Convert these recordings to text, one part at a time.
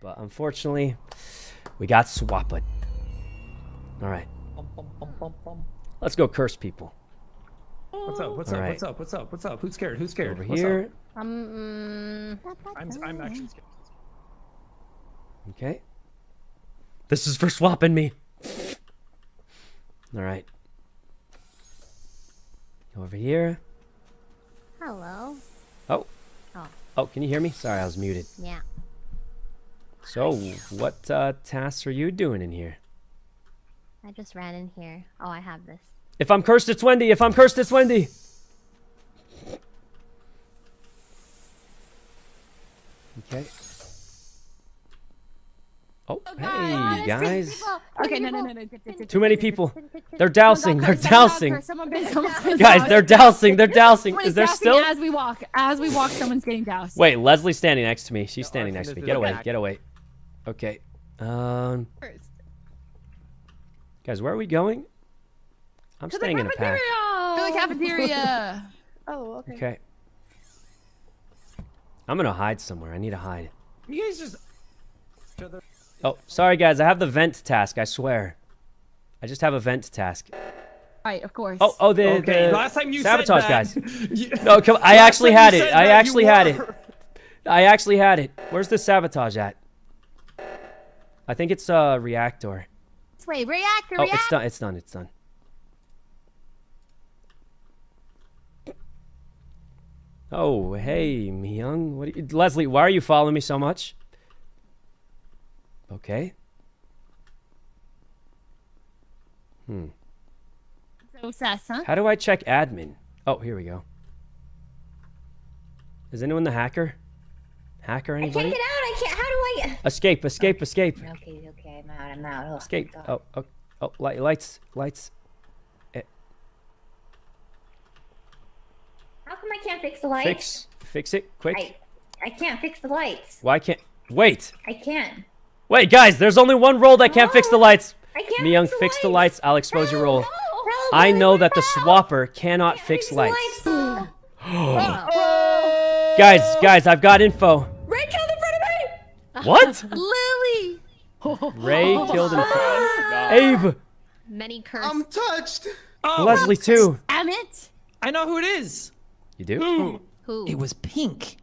But unfortunately, we got swapped. All right. Let's go curse people. What's up? What's All up? right. What's up? What's up? What's up? Who's scared? Who's scared? Over What's here. Up? Um, I'm I'm actually scared. Okay. This is for swapping me. All right. Over here. hello. Oh. Oh. Oh, can you hear me? Sorry, I was muted. Yeah. So, what uh, tasks are you doing in here? I just ran in here. Oh, I have this. If I'm cursed, it's Wendy. If I'm cursed, it's Wendy. Okay. Oh, hey guys. Okay, no, no, no, no. Too many dip, dip, people. They're dousing. They're Someone dousing. someone got cursed, someone got- someone's Guys, they're dousing. They're dousing. Is there still? As we walk, as we walk, someone's getting doused. Wait, Leslie's standing next to me. She's standing next to me. Get away. Get away. Okay. Um, First. guys, where are we going? I'm staying in a pack. To the cafeteria. Oh, okay. Okay. I'm gonna hide somewhere. I need to hide. You guys just. Oh, sorry guys. I have the vent task. I swear. I just have a vent task. right, of course. Oh, oh, the, Okay, the last time you sabotage said that, guys. you- No, come. I actually had it. I actually had it. I actually had it. Where's the sabotage at? I think it's uh reactor. Way, reactor, Oh, reactor. it's done. It's done. It's done. Oh, hey, Myung. What? Are you, Leslie, why are you following me so much? Okay. Hmm. So sus, huh? How do I check admin? Oh, here we go. Is anyone the hacker? Hacker I can't anybody? get out. I can't. How do I? Escape, escape, escape. Okay, okay. I'm out. I'm out. Oh, Escape. Oh, oh, oh, light, lights, lights. Eh. How come I can't fix the lights? Fix, fix it, quick. I, I can't fix the lights. Why can't? Wait, I can't. wait, guys. There's only one role that can't fix the lights. I can't Myung, fix the fix the lights. I'll expose your role. Help, I know that the swapper cannot fix the lights. lights. Oh, Guys, guys, I've got info. Rae killed in front of me. What? Lily. Rae killed in him. Abe, Many curse. I'm touched. Oh, Leslie too. Damn it. I know who it is. You do? Who? It was Pink.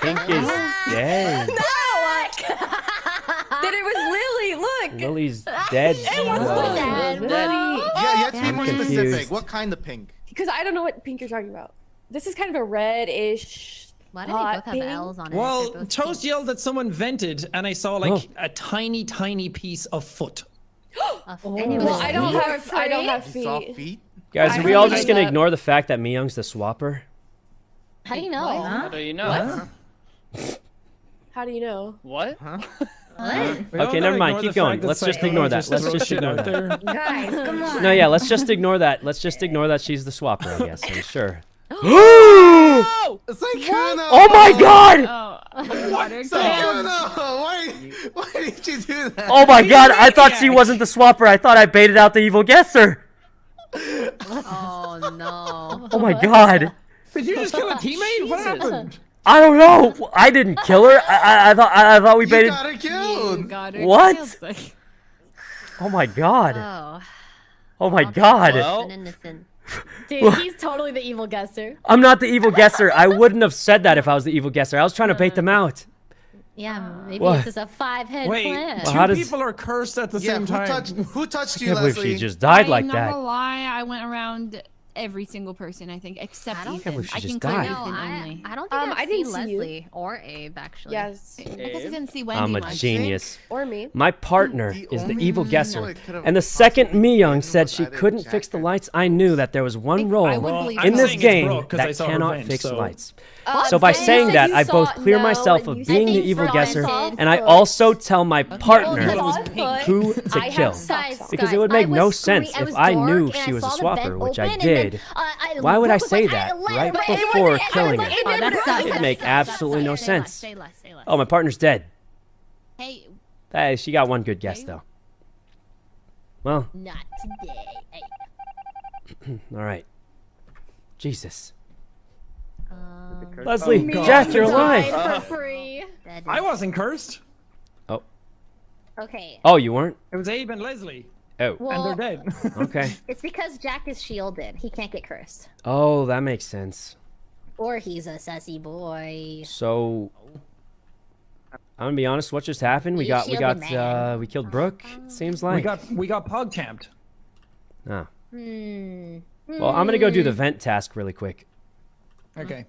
Pink is dead. No! Then it was Lily. Look. Lily's dead. It was No. Yeah, you have to be more confused. specific. What kind of pink? Because I don't know what pink you're talking about. This is kind of a reddish. Why do they hot both have pink. L's on it? Well, Toast pink. yelled that someone vented, and I saw like Oh. a tiny, tiny piece of foot. A f- and it Well, I don't weird. have. I don't have You saw feet. feet? Guys, I are we all just gonna that. ignore the fact that Myung's the swapper? How do you know? How do you know? How do you know? What? We all Okay, never mind. Keep going. Let's just someone ignore that. just Let's just ignore that. Guys, come on. No, yeah, let's just ignore that. Let's just ignore that she's the swapper, I guess. I'm sure. It's like Oh my oh. god! Oh, water It's like Why, why did you do that? Oh my god, I thought she wasn't the swapper. I thought I baited out the evil guesser. Oh no. Oh my god. Did you just kill a teammate? What happened? I don't know. I didn't kill her. I, I, I thought I, I thought we baited. You got her You killed. got her What? killed. Oh my god. Oh. Oh my god. Well- An innocent. Dude, he's totally the evil guesser. I'm not the evil guesser. I wouldn't have said that if I was the evil guesser. I was trying to bait them out. Yeah, maybe What? it's just a five-head Wait, plan. two Well, how does- people are cursed at the Yeah, same who time. touched, who touched I you, can't believe she just died I'm like not that. gonna lie, I went around every single person, I think, except I don't Ethan. believe she I just can clear died. no, Ethan I, only. I don't think Um, I've I didn't seen see you. Leslie or Abe actually. Yes. I guess I didn't see Wendy I'm a much. genius. Or me. My partner The is the evil guesser. why it could've And the second possibly Myung said she couldn't fix the lights, I knew that there was one role would in this game broke 'cause I that cannot vent, fix so- lights. Uh, So by then saying that, I saw- both clear no, myself of being the evil guesser, and I also tell my partner Well, was saw pink. foot. who to kill. have socks on. Because it would make no sense if I knew she was a swapper, which I open, and then, did. uh, I- Why would I say like, that I- right but before wasn't- killing was her? like, Oh, that sucks. It'd make absolutely no sense. Say less, say less. Oh, my partner's dead. Hey, Hey, she got one good guess Okay. though. Well, Not today. Hey. all right. Jesus. Um, Leslie, God. Jack, you're alive. Died for free. that I wasn't cursed. Oh. Okay. Oh, you weren't? It was Abe and Leslie, Oh. Well, and they're dead. Okay. it's because Jack is shielded. He can't get cursed. Oh, that makes sense. Or he's a sassy boy. So I'm gonna be honest. What just happened? We You got we got man. uh we killed Brooke. It seems like. we got we got pog camped. Ah. Hmm. Well, I'm gonna go do the vent task really quick. Okay.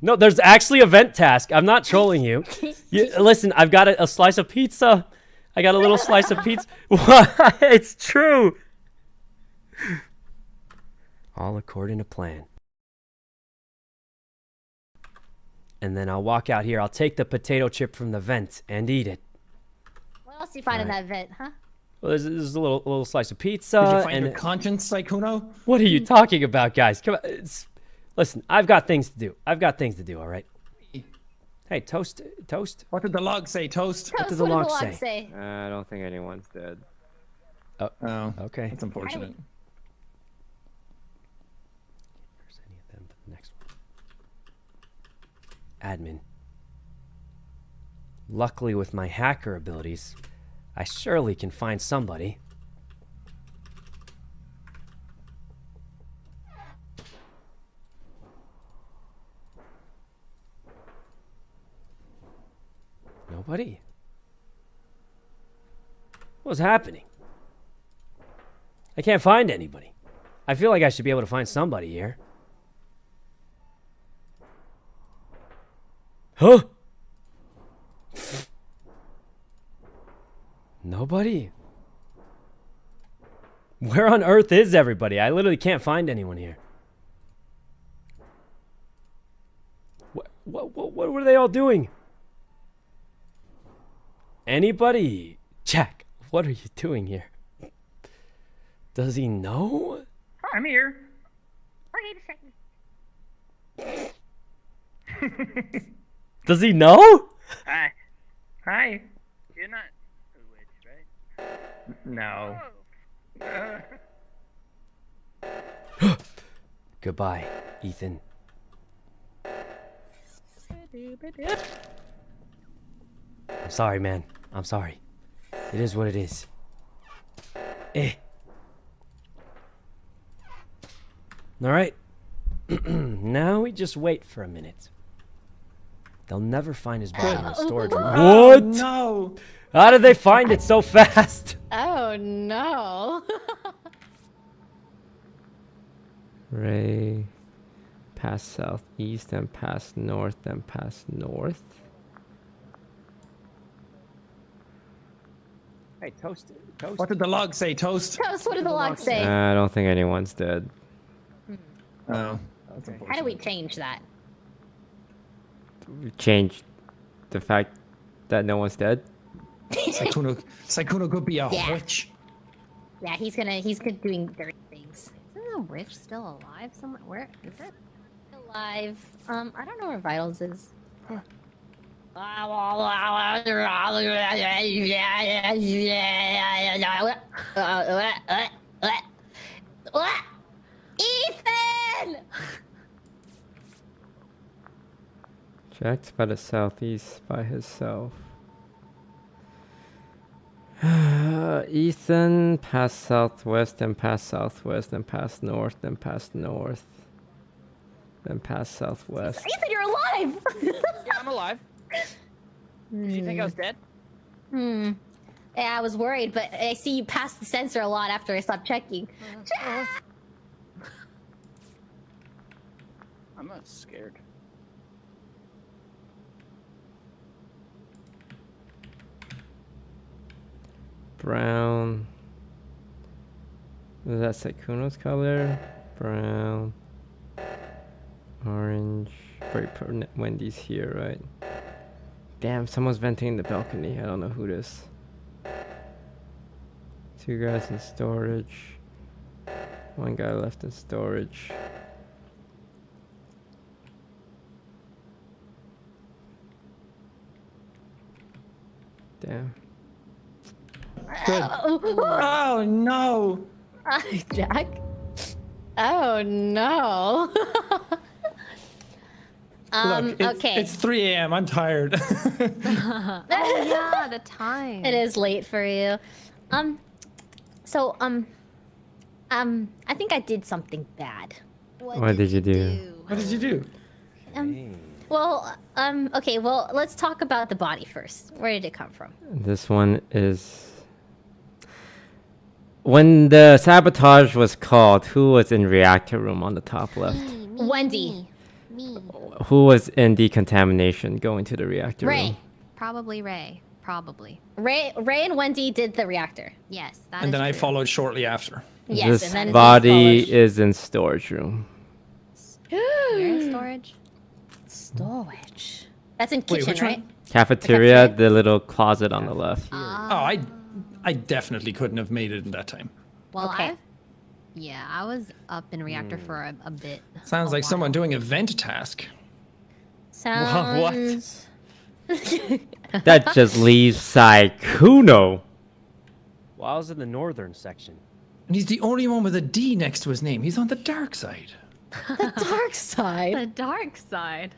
No, there's actually a vent task. I'm not trolling you. you listen, I've got a, a slice of pizza. I got a little slice of pizza. What? It's true. All according to plan. And then I'll walk out here. I'll take the potato chip from the vent and eat it. What else do you find in that vent, huh? Well, there's, there's a little little slice of pizza. Did you find and your conscience, Sykkuno? what are you talking about, guys? Come on. It's, listen, I've got things to do. I've got things to do. All right. Hey, toast, toast. What did the log say? Toast. What did the log say? say? Uh, I don't think anyone's dead. Oh, Okay. that's unfortunate. There's any of them, but the next one. Admin. Luckily, with my hacker abilities, I surely can find somebody. Nobody. What's happening? I can't find anybody. I feel like I should be able to find somebody here. Huh? Nobody? Where on earth is everybody? I literally can't find anyone here. What, what, what, what were they all doing? Anybody? Jack, what are you doing here? Does he know? I'm here. Does he know? Hi. Hi. You're not a witch, right? No. Uh, Goodbye, Ethan. I'm sorry, man. I'm sorry. It is what it is. Eh. All right. now we just wait for a minute. They'll never find his body in the storage room. Oh, What? no. How did they find it so fast? Oh no. Rae, pass southeast, then pass north, then pass north. Hey, toast, toast. What did the log say? Toast. Toast, what did the log say? Uh, I don't think anyone's dead. Oh. How do we change that? We changed the fact that no one's dead. Sykkuno, Sykkuno could be a Yeah. witch. Yeah, he's gonna he's gonna doing dirty things. Isn't the witch still alive somewhere? Where is it? Alive. Um, I don't know where Vitals is. Ethan! Jack's by the southeast by himself. Ethan, pass southwest, then pass southwest, then pass north, then pass north, then pass southwest. Ethan, you're alive! yeah, I'm alive. Did you think I was dead? Hmm. Yeah, I was worried, but I see you pass the sensor a lot after I stopped checking. I'm not scared. Brown. Is that Sykkuno's color? Brown. Orange. Wait, per- Wendy's here, right? Damn, someone's venting in the balcony. I don't know who this. Two guys in storage. One guy left in storage. Damn. Good. Oh no. Jack. Oh no. Um, Look, it's, okay. It's 3 a.m. I'm tired. oh yeah, the time. It is late for you. Um, so um, um, I think I did something bad. What did you do? what did you do? Um, well, um, okay. Well, let's talk about the body first. Where did it come from? This one is. When the sabotage was called, who was in reactor room on the top left? Wendy. Me. Who was in decontamination going to the reactor Rae. room? Probably Rae. Probably. Rae, Rae, and Wendy did the reactor. Yes, that is And then I followed shortly after. Yes, this and then he body is in storage room. Where is storage? Storage. That's in kitchen, which right? Cafeteria, cafeteria? the little closet on the left. Ah. Oh, I, I definitely couldn't have made it in that time. Well, Okay. I've- yeah, I was up in reactor hmm. for a, a bit. Sounds a like someone doing a vent task. Sounds. What? that just leaves Sykkuno. Well, I was in the northern section. And he's the only one with a D next to his name. He's on the dark side. the dark side. The dark side.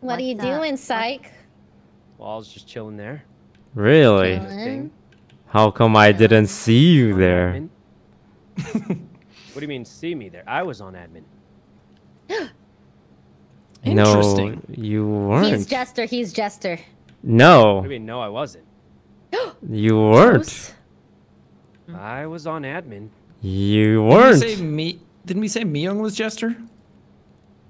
What are you What's up? doing, Psych? Well, I was just chilling there. Really? doing a thing. How come I didn't see you there? Admin. what do you mean, see me there? I was on admin. Interesting. No, you He's weren't. He's jester. He's Jester. What No, do you mean, no, I wasn't. you weren't. I was on admin. You Didn't weren't. we say me? Didn't we say Myung was Jester?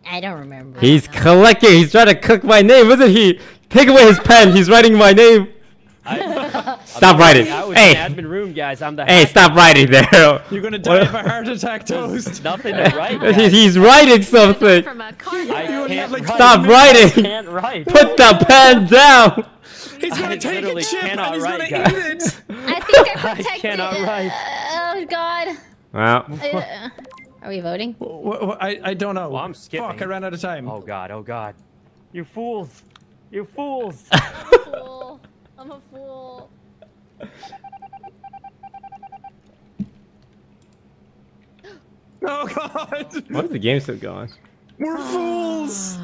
I don't remember. He's collecting. He's trying to cook my name, isn't he? Take away his pen. He's writing my name. I, Stop writing. Hey, in admin room, guys. I'm the hey, hacker. stop writing there. You're gonna die of a heart attack, Toast. Nothing to write. He's- guys. He's writing something. From a car. I can't write. Stop I writing. can't write. Put the pen down. He's gonna take a chip and he's write, gonna guys. eat it. I think I I protected. cannot write. Oh God. Well, Uh, are we voting? Wh- wh- I, I don't know. Well, I'm skipping. Fuck, I ran out of time. Oh god, oh god. You fools. You fools. I'm a fool. I'm a fool. Oh god! why is the game still going? We're fools!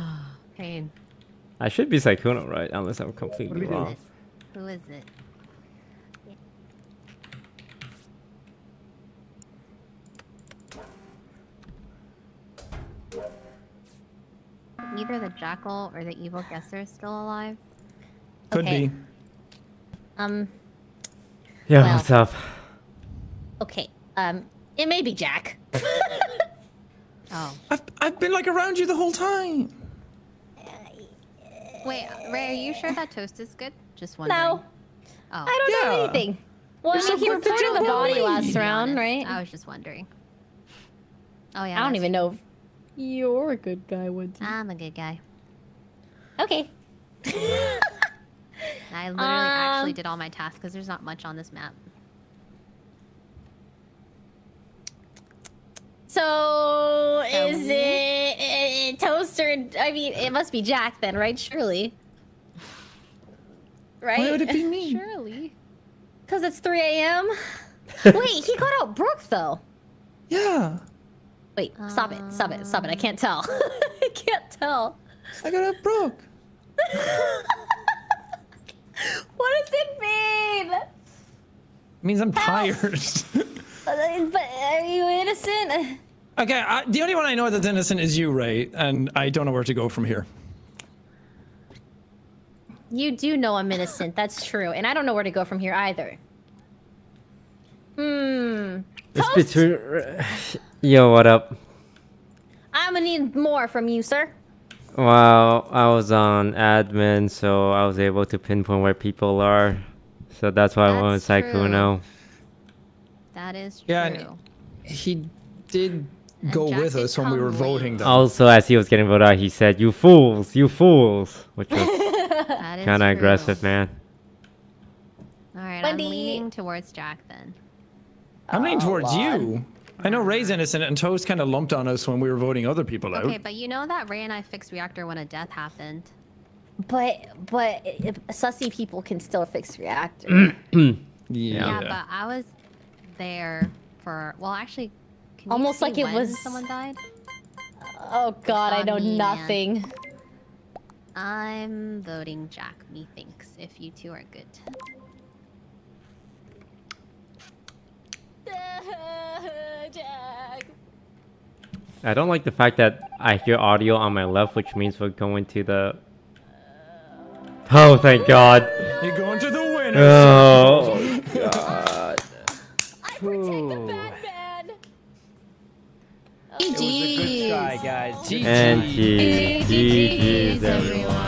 Pain. I should be Sykkuno, right? Unless I'm completely we do? wrong. Who is it? Either the jackal or the evil guesser is still alive. Could Okay. be. Um. Yeah, Well. what's up? Okay. Um. It may be Jack. Oh. I've, I've been like around you the whole time. Wait, Rae, are you sure that toast is good? Just one. no, Oh. I don't know anything. Well, I You're mean, so he quick to reported the body last round, right? I was just wondering. Oh yeah. I don't that's- even know if you're a good guy, would you? I'm a good guy. Okay. I literally actually Um, did all my tasks because there's not much on this map. So, So- is it uh, Toaster? I mean, it must be Jack then, right? Surely. Right? Why would it be me? Surely. Because it's 3 a.m. Wait, he got out Brooke though. Yeah. Wait, stop it, stop it, stop it. I can't tell. I can't tell. I got it broke. What does it mean? It means I'm tired. Uh, But are you innocent? okay, I, the only one I know that's innocent is you, Rae, and I don't know where to go from here. You do know I'm innocent. That's true, and I don't know where to go from here either. Hmm. It's Toast? between. Yo, what up? I'm gonna need more from you, sir. Well, I was on admin, so I was able to pinpoint where people are. So that's why I went with That's true. Sykkuno. That is true. Yeah, and- He did go Jack with us when we were voting, though. Also, as he was getting voted out, he said, "You fools, you fools," which was kind of aggressive, man. All right, Wendy. I'm leaning towards Jack then. I'm leaning Oh, towards Lord. you. I know Rae's innocent, and Toast kind of lumped on us when we were voting other people out. Okay, but you know that Ray and I fixed reactor when a death happened. But but if sussy people can still fix reactor. yeah. Yeah, but I was there for well, actually, can you Almost like it when was- someone died. Oh God, I know on me, man. nothing. I'm voting Jack, methinks, if you two are good. Jack. I don't like the fact that I hear audio on my left, which means we're going to the. Oh, thank God. You're going to the winner. Oh, God. It was a good try, guys. GG. And GG's, everyone.